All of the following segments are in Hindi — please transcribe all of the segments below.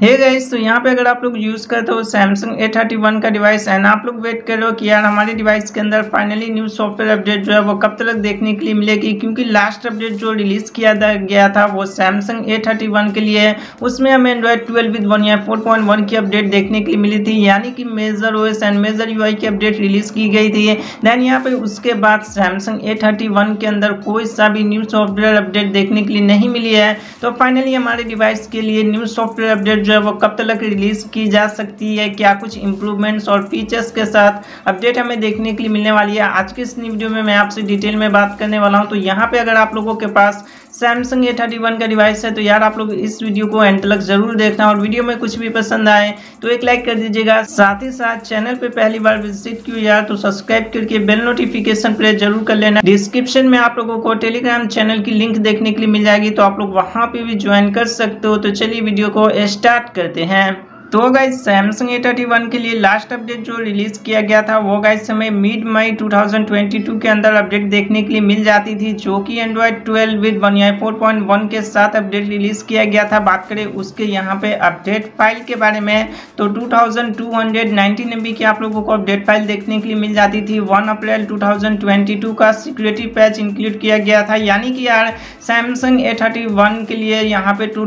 हे गाइस तो यहाँ पे अगर आप लोग यूज़ करते हो सैमसंग ए थर्टी वन का डिवाइस एंड आप लोग वेट कर रहे हो कि यार हमारे डिवाइस के अंदर फाइनली न्यू सॉफ्टवेयर अपडेट जो है वो कब तक देखने के लिए मिलेगी? क्योंकि लास्ट अपडेट जो रिलीज़ किया गया था वो सैमसंग ए थर्टी वन के लिए है। उसमें हमें एंड्रॉयड ट्वेल्व विद वन या फोर पॉइंट वन की अपडेट देखने के लिए मिली थी। यानी कि major O S and major U I की अपडेट रिलीज़ की गई थी। दैन यहाँ पे उसके बाद सैमसंग ए थर्टी वन के अंदर कोई सा भी न्यू सॉफ्टवेयर अपडेट देखने के लिए नहीं मिली है। तो फाइनली हमारे डिवाइस के लिए न्यू सॉफ्टवेयर अपडेट जो है वो कब तक रिलीज़ की जा सकती है, क्या कुछ इंप्रूवमेंट्स और फीचर्स के साथ अपडेट हमें देखने के लिए मिलने वाली है। आज की इस वीडियो में मैं आपसे डिटेल में बात करने वाला हूँ। तो यहाँ पे अगर आप लोगों के पास सैमसंग ए थर्टी वन का डिवाइस है तो यार आप लोग इस वीडियो को एंड तक ज़रूर देखना और वीडियो में कुछ भी पसंद आए तो एक लाइक कर दीजिएगा। साथ ही साथ चैनल पे पहली बार विज़िट किया यार तो सब्सक्राइब करके बेल नोटिफिकेशन प्रेस ज़रूर कर लेना। डिस्क्रिप्शन में आप लोगों को टेलीग्राम चैनल की लिंक देखने के लिए मिल जाएगी तो आप लोग वहाँ पे भी ज्वाइन कर सकते हो। तो चलिए वीडियो को स्टार्ट करते हैं। तो guys Samsung A thirty one के लिए लास्ट अपडेट जो रिलीज़ किया गया था, वो गाइज़ हमें मिड मई 2022 के अंदर अपडेट देखने के लिए मिल जाती थी, जो कि एंड्रॉयड 12 विद वन या फोर के साथ अपडेट रिलीज़ किया गया था। बात करें उसके यहाँ पे अपडेट फ़ाइल के बारे में तो 2219 एमबी की आप लोगों को अपडेट फ़ाइल देखने के लिए मिल जाती थी। वन अप्रैल 2022 का सिक्योरिटी पैच इंक्लूड किया गया था। यानी कि यार सैमसंग ए के लिए यहाँ पे टू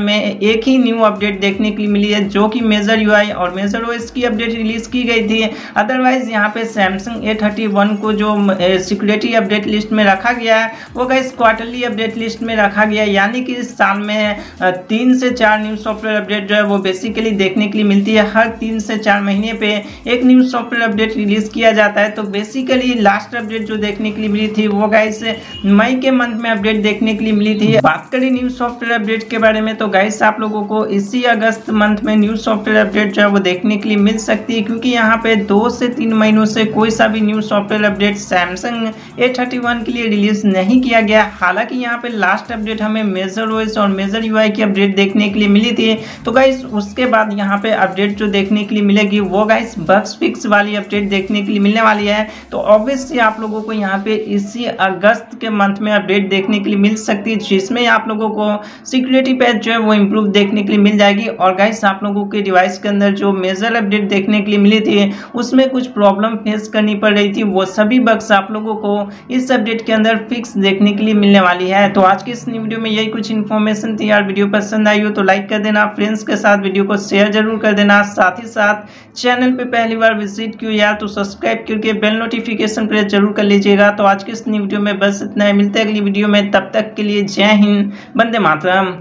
में एक ही न्यू अपडेट देखने के लिए मिली है, जो कि मेजर यूआई और मेजर ओएस की अपडेट रिलीज़ की गई थी। अदरवाइज़ यहाँ पे सैमसंग ए थर्टी वन को जो सिक्योरिटी अपडेट लिस्ट में रखा गया है, वो गाइस क्वार्टरली अपडेट लिस्ट में रखा गया है। यानी कि इस साल में तीन से चार न्यू सॉफ्टवेयर अपडेट जो है, वो बेसिकली देखने के लिए मिलती है। हर तीन से चार महीने पे एक न्यू सॉफ्टवेयर अपडेट रिलीज़ किया जाता है। तो बेसिकली लास्ट अपडेट जो देखने के लिए मिली थी, वो गाइस मई के मंथ में अपडेट देखने के लिए मिली थी। बात करें न्यू सॉफ्टवेयर अपडेट के बारे में तो गाइस आप लोगों को इसी अगस्त मंथ में न्यू सॉफ्टवेयर अपडेट जो है वो देखने के लिए मिल सकती है, क्योंकि यहाँ पे दो से तीन महीनों से कोई सा भी new software update Samsung A thirty one के लिए रिलीज़ नहीं किया गया। हालाँकि यहाँ पे लास्ट अपडेट हमें मेजर ओएस और मेजर यू की अपडेट देखने के लिए मिली थी। तो गाइस उसके बाद यहाँ पे अपडेट जो देखने के लिए मिलेगी, वो गाइस बक्स फिक्स वाली अपडेट देखने के लिए मिलने वाली है। तो ऑब्वियसली आप लोगों को यहाँ पे इसी अगस्त के मंथ में अपडेट देखने के लिए मिल सकती है, जिसमें आप लोगों को सिक्योरिटी पैच जो है वो इम्प्रूव देखने के लिए मिल जाएगी। और गाइस आप लोगों के डिवाइस के अंदर जो मेजर अपडेट देखने के लिए मिली थी, उसमें कुछ प्रॉब्लम फेस करनी पड़ रही थी। वो सभी बग्स आप लोगों को इस अपडेट के अंदर फिक्स देखने के लिए मिलने वाली है। तो आज की इस वीडियो में यही कुछ इन्फॉर्मेशन थी। यार वीडियो पसंद आई हो तो लाइक कर देना फ्रेंड्स के साथ वीडियो को शेयर ज़रूर कर देना। साथ ही साथ चैनल पर पहली बार विज़िट किया यार तो सब्सक्राइब करके बेल नोटिफिकेशन प्रेस ज़रूर कर लीजिएगा। तो आज की इस वीडियो में बस इतना है। मिलते हैं अगली वीडियो में। तब तक के लिए जय हिंद बंदे मातरम।